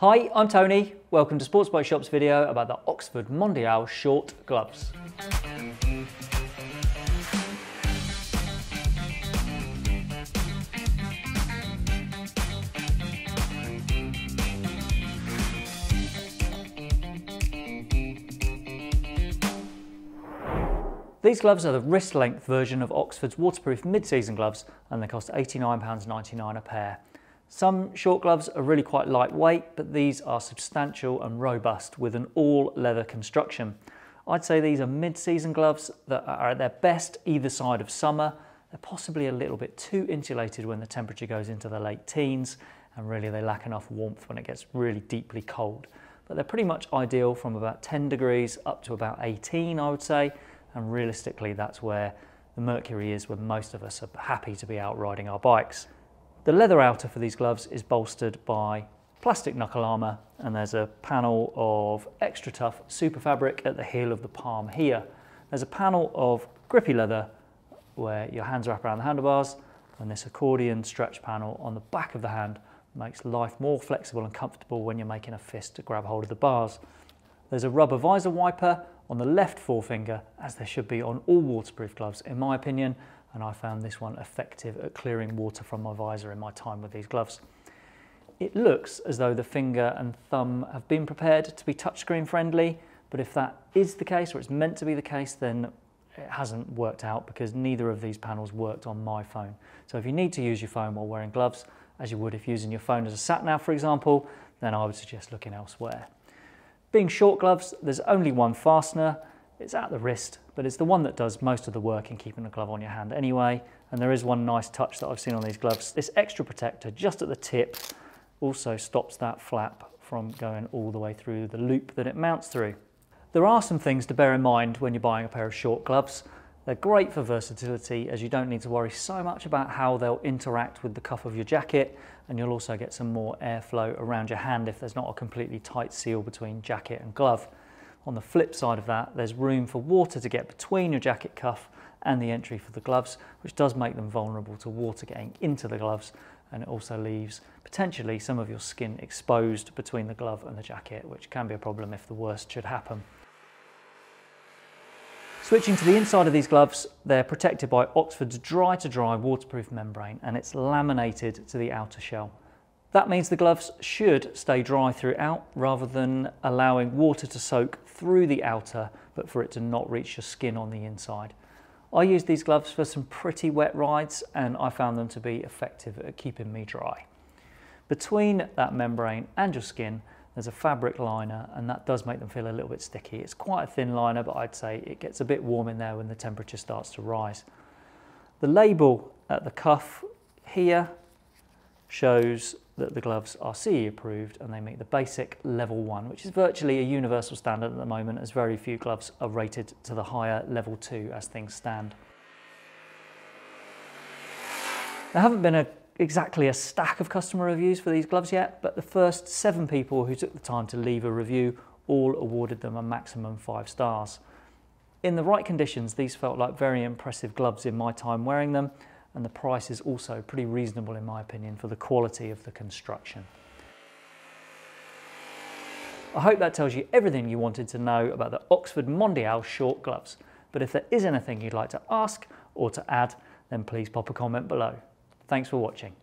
Hi, I'm Tony. Welcome to Sportsbikeshop's video about the Oxford Mondial short gloves. These gloves are the wrist length version of Oxford's waterproof mid-season gloves and they cost £89.99 a pair. Some short gloves are really quite lightweight, but these are substantial and robust with an all leather construction. I'd say these are mid-season gloves that are at their best either side of summer. They're possibly a little bit too insulated when the temperature goes into the late teens, and really they lack enough warmth when it gets really deeply cold. But they're pretty much ideal from about 10 degrees up to about 18, I would say, and realistically that's where the mercury is when most of us are happy to be out riding our bikes. The leather outer for these gloves is bolstered by plastic knuckle armour and there's a panel of extra tough SuperFabric at the heel of the palm here. There's a panel of grippy leather where your hands wrap around the handlebars and this accordion stretch panel on the back of the hand makes life more flexible and comfortable when you're making a fist to grab hold of the bars. There's a rubber visor wiper on the left forefinger as there should be on all waterproof gloves in my opinion and I found this one effective at clearing water from my visor in my time with these gloves. It looks as though the finger and thumb have been prepared to be touchscreen friendly, but if that is the case, or it's meant to be the case, then it hasn't worked out because neither of these panels worked on my phone. So if you need to use your phone while wearing gloves, as you would if using your phone as a sat nav, for example, then I would suggest looking elsewhere. Being short gloves, there's only one fastener, it's at the wrist, but it's the one that does most of the work in keeping the glove on your hand anyway. And there is one nice touch that I've seen on these gloves. This extra protector just at the tip also stops that flap from going all the way through the loop that it mounts through. There are some things to bear in mind when you're buying a pair of short gloves. They're great for versatility as you don't need to worry so much about how they'll interact with the cuff of your jacket and you'll also get some more airflow around your hand if there's not a completely tight seal between jacket and glove. On the flip side of that, there's room for water to get between your jacket cuff and the entry for the gloves, which does make them vulnerable to water getting into the gloves and it also leaves potentially some of your skin exposed between the glove and the jacket, which can be a problem if the worst should happen. Switching to the inside of these gloves, they're protected by Oxford's Dry2Dry waterproof membrane and it's laminated to the outer shell. That means the gloves should stay dry throughout rather than allowing water to soak through the outer but for it to not reach your skin on the inside. I used these gloves for some pretty wet rides and I found them to be effective at keeping me dry. Between that membrane and your skin there's a fabric liner and that does make them feel a little bit sticky. It's quite a thin liner but I'd say it gets a bit warm in there when the temperature starts to rise. The label at the cuff here shows that the gloves are CE approved and they meet the basic level one, which is virtually a universal standard at the moment as very few gloves are rated to the higher level two as things stand. There haven't been a, exactly a stack of customer reviews for these gloves yet, but the first seven people who took the time to leave a review all awarded them a maximum five stars. In the right conditions, these felt like very impressive gloves in my time wearing them, and the price is also pretty reasonable in my opinion for the quality of the construction. I hope that tells you everything you wanted to know about the Oxford Mondial short gloves. But if there is anything you'd like to ask or to add, then please pop a comment below. Thanks for watching.